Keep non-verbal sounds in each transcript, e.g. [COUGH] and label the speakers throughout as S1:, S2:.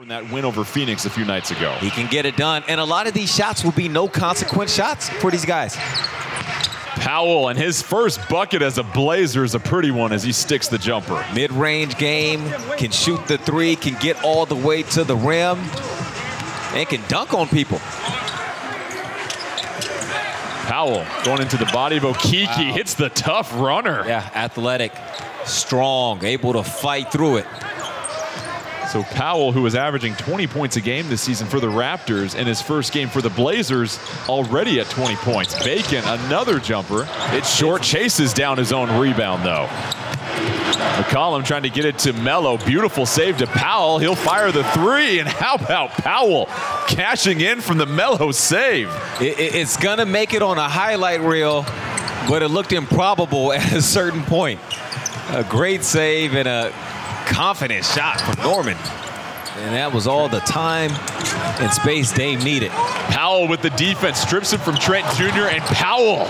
S1: in that win over Phoenix a few nights ago.
S2: He can get it done, and a lot of these shots will be no consequence shots for these guys.
S1: Powell and his first bucket as a Blazer is a pretty one as he sticks the jumper.
S2: Mid-range game, can shoot the three, can get all the way to the rim, and can dunk on people.
S1: Powell going into the body of Okeke, wow. hits the tough runner.
S2: Yeah, athletic, strong, able to fight through it.
S1: So Powell, who was averaging 20 points a game this season for the Raptors, in his first game for the Blazers, already at 20 points. Bacon, another jumper. It's short, chases down his own rebound, though. McCollum trying to get it to Melo. Beautiful save to Powell. He'll fire the three. And how about Powell cashing in from the Melo save?
S2: it's going to make it on a highlight reel, but it looked improbable [LAUGHS] at a certain point. A great save and a confident shot from Norman. And that was all the time and space Dame needed.
S1: Powell with the defense, strips it from Trent Jr. and Powell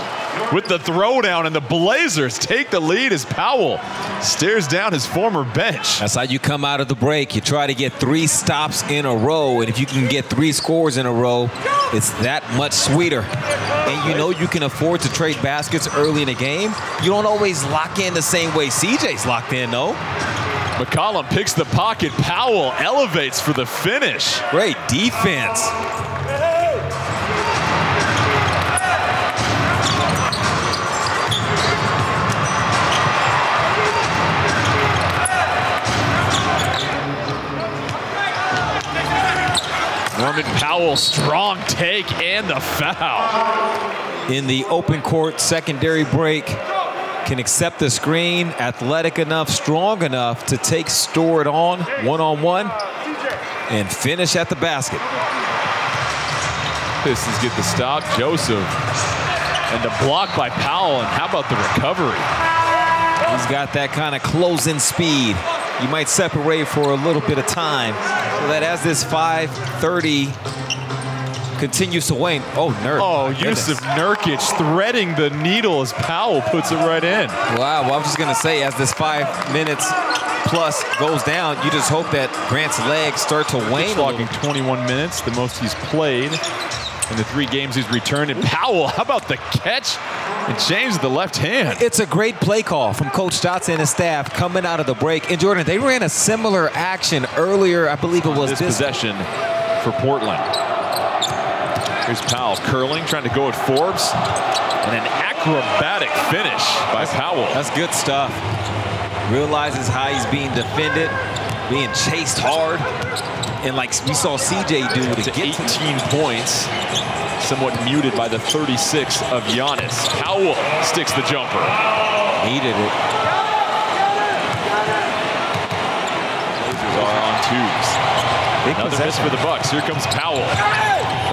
S1: with the throwdown and the Blazers take the lead as Powell stares down his former bench.
S2: That's how you come out of the break. You try to get three stops in a row, and if you can get three scores in a row, it's that much sweeter. And you know you can afford to trade baskets early in a game. You don't always lock in the same way CJ's locked in, though.
S1: McCollum picks the pocket. Powell elevates for the finish.
S2: Great defense.
S1: Norman Powell, strong take and the foul.
S2: In the open court secondary break, can accept the screen, athletic enough, strong enough to take Stewart on one-on-one and finish at the basket.
S1: Pistons get the stop. Joseph and the block by Powell. And how about the recovery?
S2: He's got that kind of closing speed. You might separate for a little bit of time so that as this 530 continues to wane. Oh, Nurk.
S1: Oh, Jusuf Nurkic threading the needle as Powell puts it right in.
S2: Wow, well, I was just going to say, as this five minutes plus goes down, you just hope that Grant's legs start to wane.
S1: Talking 21 minutes, the most he's played in the three games he's returned. And Powell, how about the catch and change the left hand?
S2: It's a great play call from Coach Johnson and his staff coming out of the break. And Jordan, they ran a similar action earlier. I believe it was
S1: this, this possession for Portland. Here's Powell curling, trying to go at Forbes. And an acrobatic finish by Powell.
S2: That's good stuff. Realizes how he's being defended, being chased hard. And like we saw CJ do to,
S1: to 18 to points, somewhat muted by the 36 of Giannis. Powell sticks the jumper.
S2: Needed it.
S1: Blazers are on twos. Big Another possession. miss for the Bucks. Here comes Powell.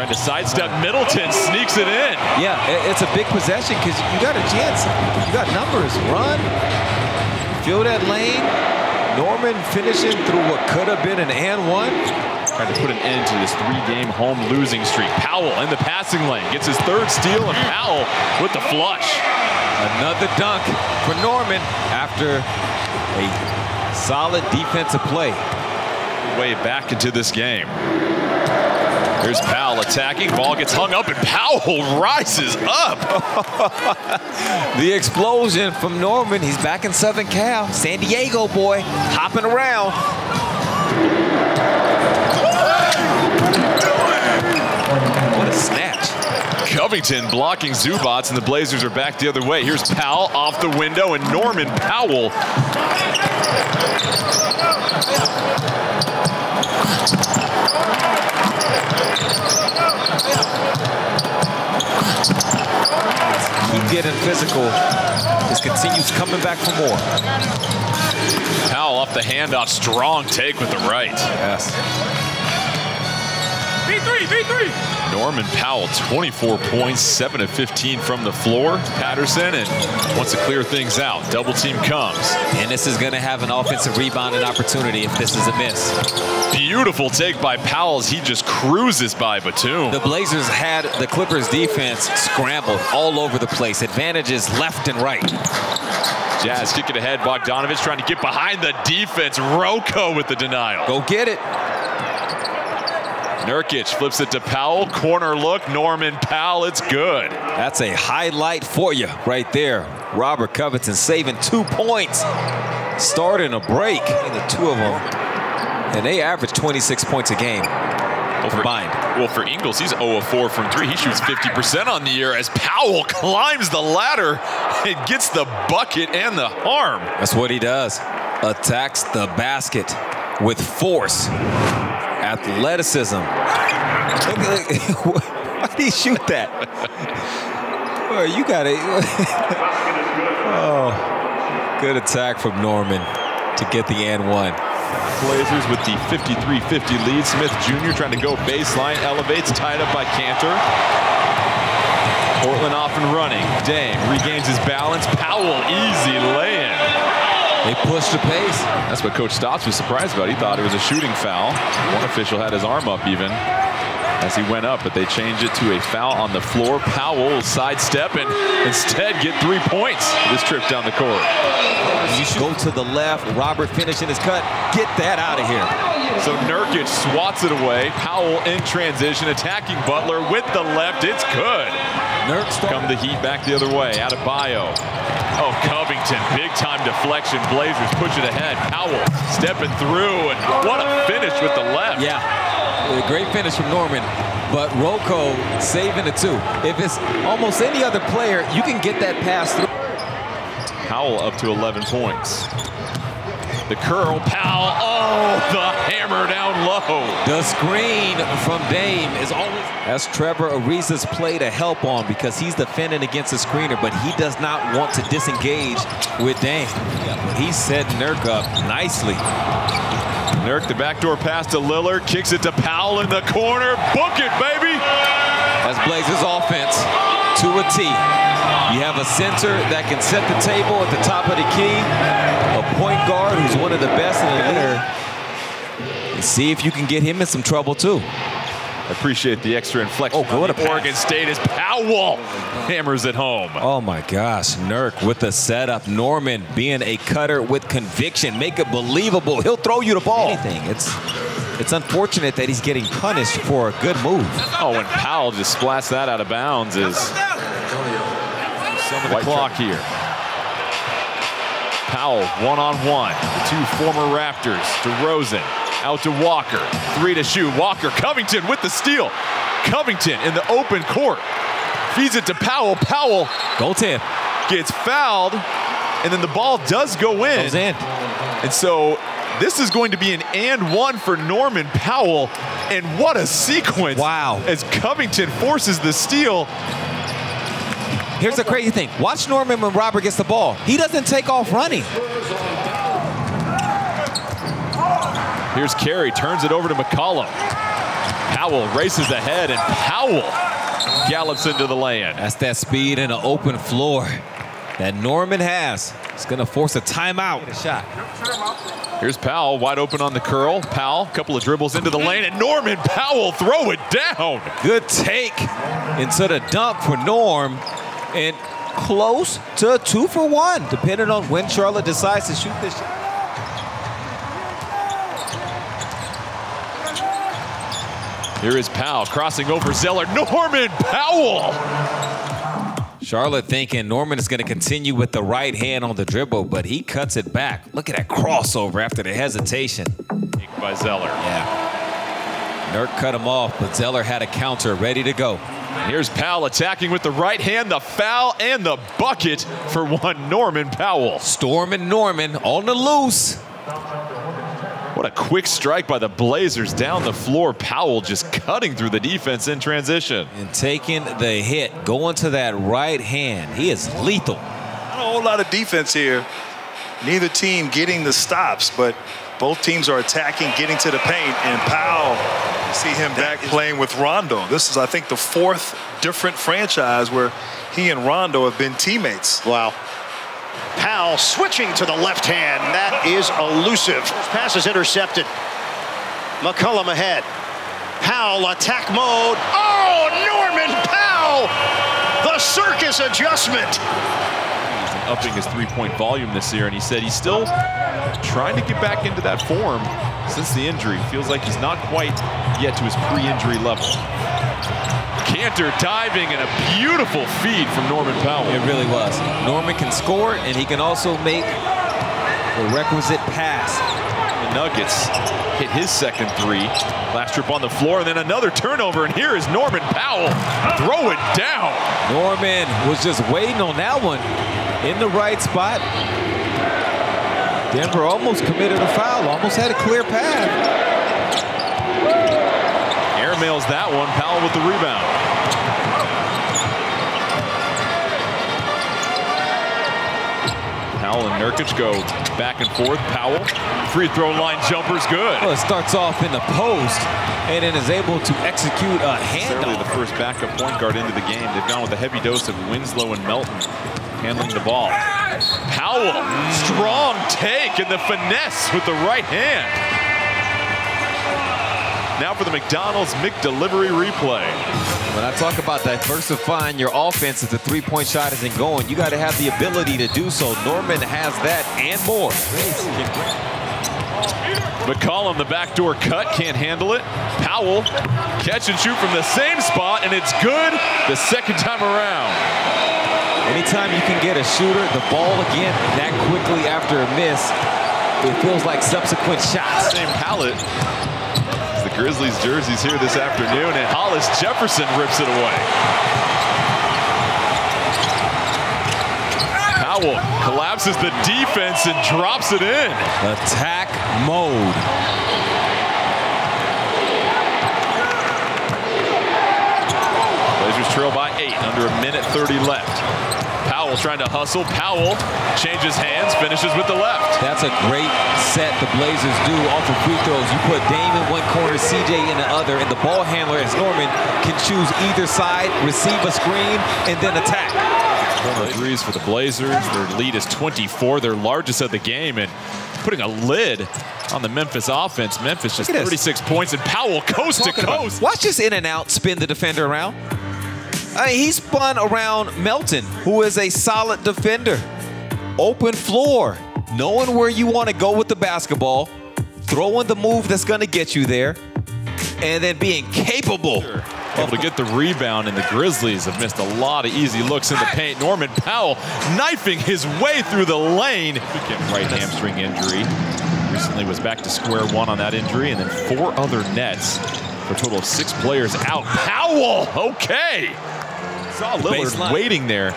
S1: To sidestep Middleton, sneaks it in.
S2: Yeah, it's a big possession because you got a chance. You got numbers. Run, fill that lane. Norman finishing through what could have been an and one.
S1: Trying to put an end to this three-game home losing streak. Powell in the passing lane gets his third steal, and Powell with the flush.
S2: Another dunk for Norman after a solid defensive play.
S1: Way back into this game. Here's Powell attacking. Ball gets hung up, and Powell [LAUGHS] rises up. [LAUGHS]
S2: the explosion from Norman. He's back in Southern Cal. San Diego boy, hopping around. What a snatch.
S1: Covington blocking Zubac, and the Blazers are back the other way. Here's Powell off the window, and Norman Powell
S2: getting physical. This continues coming back for more.
S1: Powell off the handoff. Strong take with the right.
S2: Yes.
S1: B3, B3. Norman Powell, 24 points, 7 of 15 from the floor. Patterson and wants to clear things out. Double team comes.
S2: And this is going to have an offensive rebounding opportunity if this is a miss.
S1: Beautiful take by Powell as he just cruises by Batum.
S2: The Blazers had the Clippers defense scrambled all over the place. Advantages left and right.
S1: Jazz kicking ahead. Bogdanovich trying to get behind the defense. Rocco with the denial.
S2: Go get it.
S1: Nurkic flips it to Powell. Corner look. Norman Powell. It's good.
S2: That's a highlight for you right there. Robert Covington saving two points. Starting a break. The two of them. And they average 26 points a game well, combined.
S1: For, well, for Ingles, he's 0 of 4 from 3. He shoots 50% on the year as Powell climbs the ladder and gets the bucket and the arm.
S2: That's what he does. Attacks the basket with force athleticism. [LAUGHS] Why did he shoot that? well, you got it. [LAUGHS] oh, good attack from Norman to get the and one.
S1: Blazers with the 53-50 lead. Smith Jr. trying to go baseline, elevates, tied up by Kanter. Portland off and running. Dame regains his balance. Powell, easy lay-in.
S2: They pushed the pace.
S1: That's what Coach Stotts was surprised about. He thought it was a shooting foul. One official had his arm up even as he went up, but they changed it to a foul on the floor. Powell sidestep and instead get three points this trip down the court.
S2: You go to the left. Robert finishing his cut. Get that out of here.
S1: So Nurkic swats it away. Powell in transition, attacking Butler with the left. It's good. Come the heat back the other way. Out of Bio. Oh, Covington, big time deflection. Blazers push it ahead. Powell stepping through, and what a finish with the left.
S2: Yeah, a great finish from Norman. But Rocco saving the two. If it's almost any other player, you can get that pass through.
S1: Powell up to 11 points. The curl, Powell, oh, the hammer down low.
S2: The screen from Dame is always... That's Trevor Ariza's play to help on because he's defending against the screener, but he does not want to disengage with Dame. Yeah, but he's setting Nurk up nicely.
S1: Nurk, the backdoor pass to Lillard, kicks it to Powell in the corner. Book it, baby!
S2: That's Blazers offense to a T. You have a center that can set the table at the top of the key, a point guard who's one of the best in the league. And see if you can get him in some trouble too.
S1: I appreciate the extra inflection.
S2: Oh, good
S1: Oregon State is Powell hammers it home.
S2: Oh my gosh, Nurk with the setup. Norman being a cutter with conviction. Make it believable. He'll throw you the ball. Anything. It's it's unfortunate that he's getting punished for a good move.
S1: Oh, when Powell just splats that out of bounds is some of the White clock here. Powell one-on-one. -on -one. The two former Raptors, DeRozan out to Walker. Three to shoot. Walker, Covington with the steal. Covington in the open court. Feeds it to Powell. Powell.
S2: Goaltend.
S1: Gets fouled. And then the ball does go in.
S2: Goes in.
S1: And so this is going to be an and one for Norman Powell. And what a sequence.
S2: Wow.
S1: As Covington forces the steal.
S2: Here's the crazy thing. Watch Norman when Robert gets the ball. He doesn't take off running.
S1: Here's Carey, turns it over to McCollum. Powell races ahead, and Powell gallops into the lane.
S2: That's that speed and an open floor that Norman has. It's going to force a timeout. A shot.
S1: Here's Powell, wide open on the curl. Powell, couple of dribbles into the lane, and Norman Powell throw it down.
S2: Good take into the dunk for Norm, and close to a two for one, depending on when Charlotte decides to shoot this.
S1: Here is Powell crossing over Zeller. Norman Powell
S2: Charlotte thinking Norman is going to continue with the right hand on the dribble, but he cuts it back. Look at that crossover after the hesitation.
S1: By Zeller.
S2: Yeah. Nurk cut him off, but Zeller had a counter ready to go.
S1: Here's Powell attacking with the right hand, the foul, and the bucket for one Norman Powell.
S2: Storm and Norman on the loose.
S1: What a quick strike by the Blazers down the floor. Powell just cutting through the defense in transition.
S2: And taking the hit, going to that right hand. He is lethal.
S3: Not a whole lot of defense here. Neither team getting the stops, but both teams are attacking, getting to the paint, and Powell, you see him back playing with Rondo. This is, I think, the fourth different franchise where he and Rondo have been teammates.
S4: Wow. Powell switching to the left hand. That is elusive. Pass is intercepted. McCollum ahead. Powell attack mode. Oh, Norman Powell! The circus adjustment.
S1: Upping his three-point volume this year, and he said he's still trying to get back into that form since the injury. Feels like he's not quite yet to his pre-injury level. Kanter diving and a beautiful feed from Norman Powell.
S2: It really was. Norman can score, and he can also make the requisite pass.
S1: The Nuggets hit his second three. Last trip on the floor, and then another turnover, and here is Norman Powell. Throw it down.
S2: Norman was just waiting on that one in the right spot. Denver almost committed a foul, almost had a clear path.
S1: Airmails that one. Powell with the rebound. Powell and Nurkic go back and forth. Powell, free throw line jumper's good.
S2: Well, it starts off in the post and then is able to execute a
S1: Certainly
S2: handoff.
S1: the first backup point guard into the game. They've gone with a heavy dose of Winslow and Melton handling the ball. Powell, strong take and the finesse with the right hand. Now for the McDonald's McDelivery replay.
S2: When I talk about diversifying your offense if the three-point shot isn't going, you got to have the ability to do so. Norman has that and more.
S1: McCollum, the backdoor cut, can't handle it. Powell, catch and shoot from the same spot, and it's good the second time around.
S2: Anytime you can get a shooter the ball again that quickly after a miss, it feels like subsequent shots.
S1: Same palette. The Grizzlies jerseys here this afternoon, and Hollis Jefferson rips it away. Powell collapses the defense and drops it in.
S2: Attack mode.
S1: Blazers trail by eight, under a minute 30 left. Powell trying to hustle. Powell changes hands, finishes with the left.
S2: That's a great set the Blazers do off of free throws. You put Dame in one corner, CJ in the other, and the ball handler, as Norman, can choose either side, receive a screen, and then attack.
S1: Corner threes for the Blazers. Their lead is 24, their largest of the game, and putting a lid on the Memphis offense. Memphis just
S2: Look at this.
S1: 36 points, and Powell coast to
S2: Talking about- Watch this in and out, spin the defender around. I mean, he spun around Melton, who is a solid defender. Open floor, knowing where you want to go with the basketball, throwing the move that's going to get you there, and then being capable.
S1: Able to get the rebound, and the Grizzlies have missed a lot of easy looks in the paint. Norman Powell knifing his way through the lane. Right hamstring injury. Recently was back to square one on that injury, and then four other nets for a total of six players out. Powell, okay. Saw Lillard
S2: Baseline.
S1: waiting there.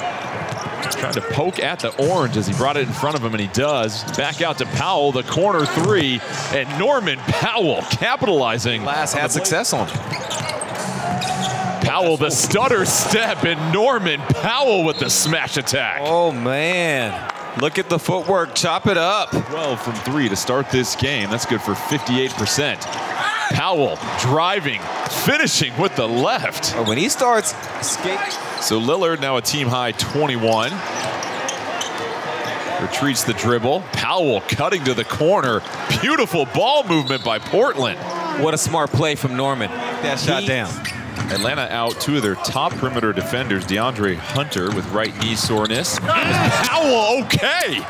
S1: Trying to poke at the orange as he brought it in front of him, and he does. Back out to Powell, the corner three, and Norman Powell capitalizing.
S2: Last had success on him.
S1: Powell, the stutter step, and Norman Powell with the smash attack.
S2: Oh, man. Look at the footwork. Chop it up.
S1: 12 from three to start this game. That's good for 58%. Powell driving, finishing with the left.
S2: Oh, when he starts skating.
S1: So Lillard now a team high 21. Retreats the dribble. Powell cutting to the corner. Beautiful ball movement by Portland.
S2: What a smart play from Norman. That shot
S1: He-
S2: down.
S1: Atlanta out two of their top perimeter defenders, DeAndre Hunter with right knee soreness. Powell okay.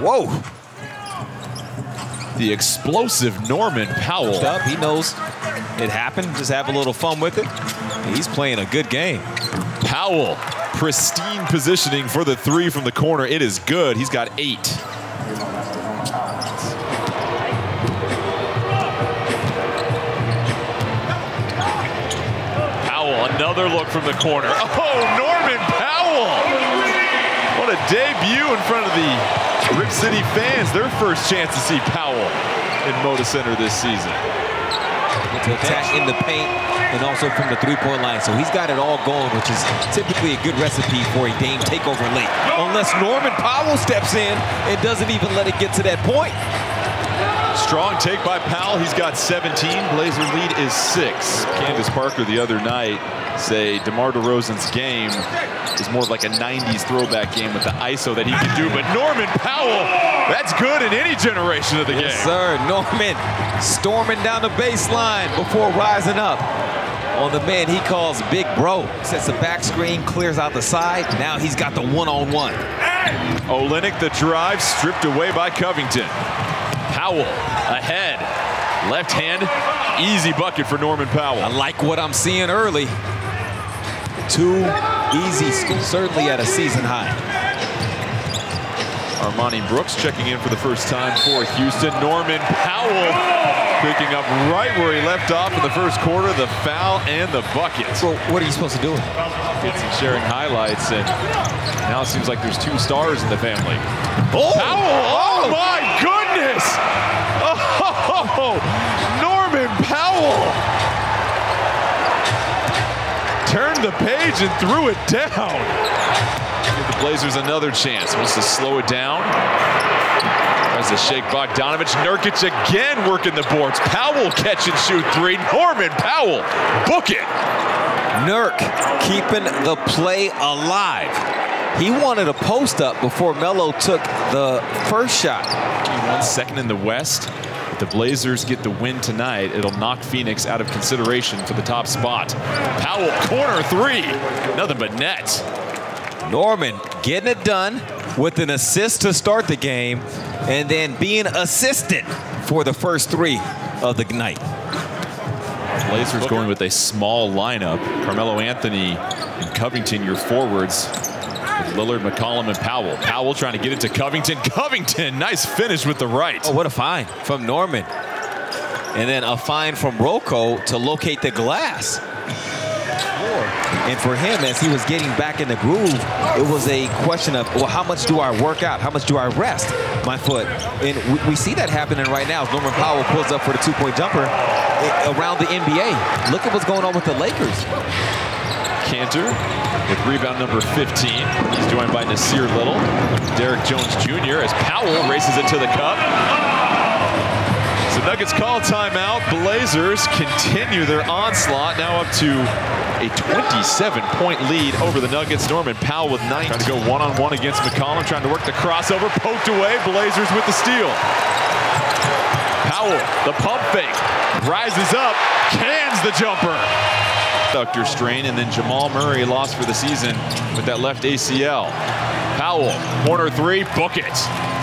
S2: Whoa.
S1: The explosive Norman Powell.
S2: Up. He knows it happened. Just have a little fun with it. He's playing a good game.
S1: Powell, pristine positioning for the three from the corner. It is good. He's got eight. Powell, another look from the corner. Oh, Norman Powell! What a debut in front of the Rip City fans. Their first chance to see Powell in Moda Center this season.
S2: To attack in the paint and also from the three-point line. So he's got it all going, which is typically a good recipe for a Dame takeover late. Unless Norman Powell steps in and doesn't even let it get to that point.
S1: Strong take by Powell. He's got 17. Blazer lead is six. Candace Parker the other night say DeMar DeRozan's game is more of like a 90s throwback game with the ISO that he can do. But Norman Powell, that's good in any generation of the
S2: Yes,
S1: game.
S2: sir. Norman storming down the baseline before rising up on the man he calls Big Bro. Sets the back screen, clears out the side. Now he's got the one-on-one.
S1: Olynyk the drive stripped away by Covington. Powell ahead. Left hand, easy bucket for Norman Powell.
S2: I like what I'm seeing early. Two easy certainly at a season high.
S1: Armoni Brooks checking in for the first time for Houston. Norman Powell picking up right where he left off in the first quarter, the foul and the bucket.
S2: So what are you supposed to do?
S1: It's sharing highlights, and now it seems like there's two stars in the family. Oh, Powell! Oh, my goodness! Oh, Norman Powell! Turned the page and threw it down. Give the Blazers another chance. Wants to slow it down. Tries to shake Bogdanovich. Nurkic again working the boards. Powell catch and shoot three. Norman Powell, book it.
S2: Nurk keeping the play alive. He wanted a post up before Melo took the first shot.
S1: One second in the West. If the Blazers get the win tonight, it'll knock Phoenix out of consideration for the top spot. Powell, corner three. Nothing but net.
S2: Norman getting it done with an assist to start the game and then being assisted for the first three of the night.
S1: Blazers going with a small lineup. Carmelo Anthony and Covington, your forwards. Lillard, McCollum, and Powell. Powell trying to get it to Covington. Covington, nice finish with the right.
S2: Oh, what a find from Norman. And then a find from Rocco to locate the glass. And for him, as he was getting back in the groove, it was a question of, well, how much do I work out? How much do I rest my foot? And we, we see that happening right now Norman Powell pulls up for the two-point jumper eh, around the NBA. Look at what's going on with the Lakers.
S1: Kanter with rebound number 15. He's joined by Nassir Little, Derrick Jones Jr. as Powell races it to the cup. So Nuggets call timeout. Blazers continue their onslaught, now up to a 27-point lead over the Nuggets. Norman Powell with 9. Trying to go one-on-one -on -one against McCollum, trying to work the crossover, poked away. Blazers with the steal. Powell, the pump fake, rises up, cans the jumper. Strain, and then Jamal Murray lost for the season with that left ACL. Powell, corner three, book it.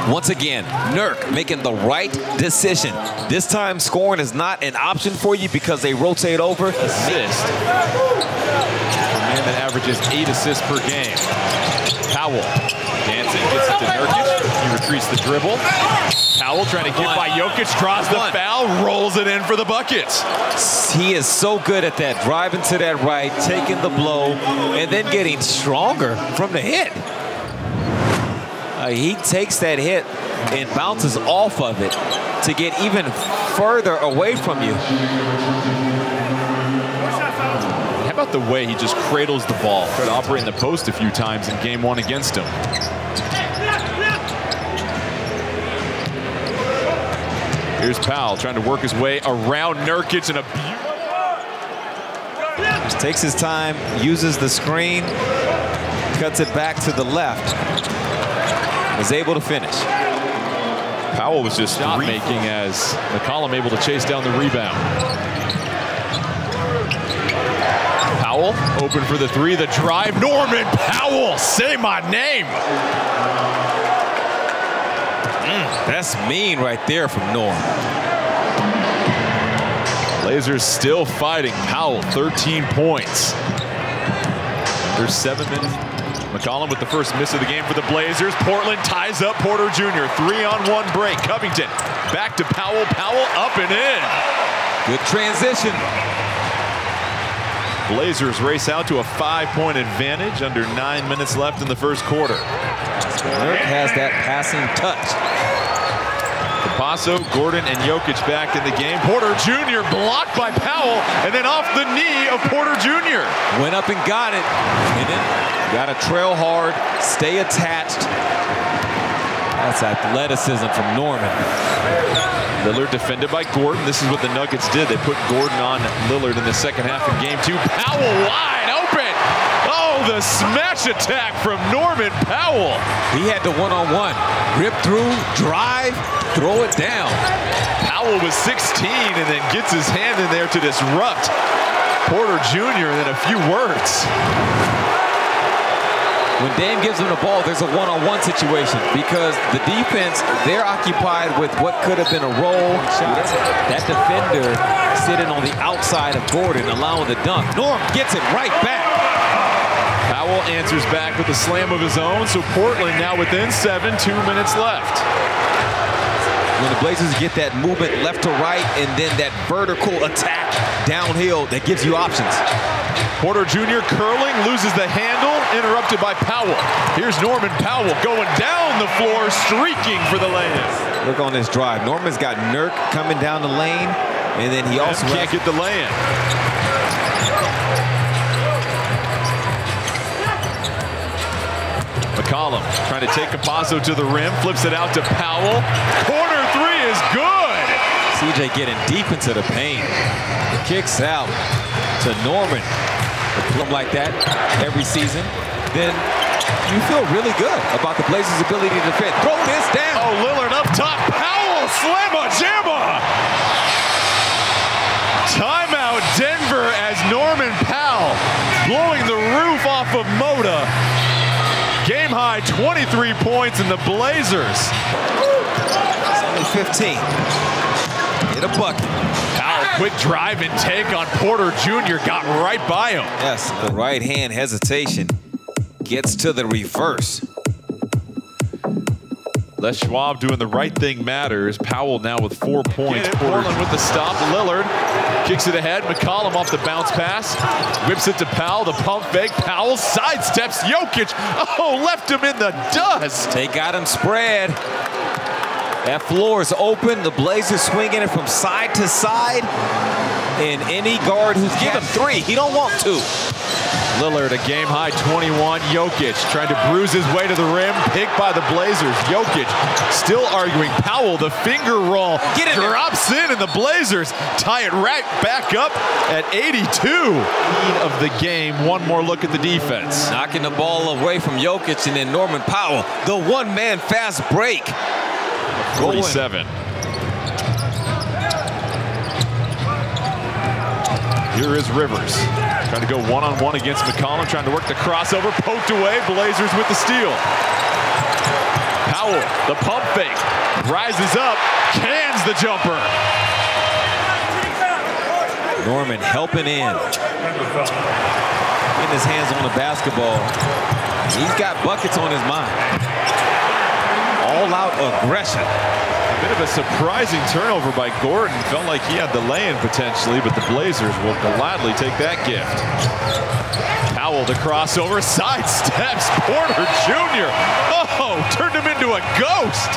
S2: Once again, Nurk making the right decision. This time scoring is not an option for you because they rotate over.
S1: Assist. A man that averages eight assists per game. Powell dancing, gets it to Nurkic. He retreats the dribble. Powell trying to get One. by Jokic, draws the One. foul, rolls it in for the bucket.
S2: He is so good at that, driving to that right, taking the blow, and then getting stronger from the hit. Uh, he takes that hit and bounces off of it to get even further away from you.
S1: About the way he just cradles the ball? Tried to operate in the post a few times in game one against him. Here's Powell trying to work his way around Nurkic and a
S2: just takes his time, uses the screen, cuts it back to the left was able to finish.
S1: Powell was just shot making as McCollum able to chase down the rebound. Powell open for the three, the drive. Norman Powell, say my name.
S2: Mm, that's mean right there from Norm.
S1: Blazers still fighting. Powell, 13 points. There's seven minutes. McCollum with the first miss of the game for the Blazers. Portland ties up Porter Jr. Three on one break. Covington back to Powell. Powell up and in.
S2: Good transition.
S1: Blazers race out to a five-point advantage under nine minutes left in the first quarter.
S2: Nurk has that passing touch.
S1: Campazzo, Gordon, and Jokic back in the game. Porter Jr. blocked by Powell, and then off the knee of Porter Jr.
S2: Went up and got it, and then Got to trail hard, stay attached. That's athleticism from Norman.
S1: Lillard defended by Gordon. This is what the Nuggets did. They put Gordon on Lillard in the second half of game two. Powell wide open. Oh, the smash attack from Norman Powell.
S2: He had the one-on-one. -on -one. Rip through, drive, throw it down.
S1: Powell was 16 and then gets his hand in there to disrupt Porter Jr. and then a few words.
S2: When Dame gives him the ball, there's a one-on-one situation because the defense, they're occupied with what could have been a roll shot. That defender sitting on the outside of Gordon, allowing the dunk. Norm gets it right back.
S1: Powell answers back with a slam of his own, so Portland now within seven, two minutes left.
S2: When the Blazers get that movement left to right and then that vertical attack downhill, that gives you options.
S1: Porter Jr. curling, loses the handle, interrupted by Powell. Here's Norman Powell going down the floor, streaking for the lay-in.
S2: Look on this drive. Norman's got Nurk coming down the lane, and then he also
S1: can't get the lay-in. McCollum trying to take Campazzo to the rim, flips it out to Powell. Corner three is good.
S2: CJ getting deep into the paint. Kicks out to Norman. Plum like that every season, then you feel really good about the Blazers' ability to defend. Throw this down.
S1: Oh, Lillard up top. Powell, slamma jamma. Timeout Denver as Norman Powell blowing the roof off of Moda. Game high 23 points in the Blazers.
S2: It's only 15. Hit a bucket.
S1: Powell, quick drive and take on Porter Jr. Got right by him.
S2: Yes, the right hand hesitation gets to the reverse.
S1: Les Schwab doing the right thing matters. Powell now with four points. Portland with the stop. Lillard kicks it ahead. McCollum off the bounce pass. Whips it to Powell. The pump fake. Powell sidesteps Jokic. Oh, left him in the dust.
S2: They got him spread. That floor is open. The Blazers swinging it from side to side. And any guard who's given three, he don't want to.
S1: Lillard, a game high 21. Jokic trying to bruise his way to the rim. Picked by the Blazers. Jokic still arguing. Powell, the finger roll.
S2: Get it
S1: drops in, and the Blazers tie it right back up at 82. Lead of the game. One more look at the defense.
S2: Knocking the ball away from Jokic and then Norman Powell. The one-man fast break.
S1: 47. Here is Rivers. Trying to go one-on-one -on -one against McCollum. Trying to work the crossover. Poked away. Blazers with the steal. Powell, the pump fake. Rises up. Cans the jumper.
S2: Norman helping in. Getting his hands on the basketball. He's got buckets on his mind. All-out aggression.
S1: A bit of a surprising turnover by Gordon. Felt like he had the lay-in potentially, but the Blazers will gladly take that gift. Powell, the crossover, [LAUGHS] sidesteps Porter Jr. Oh, turned him into a ghost.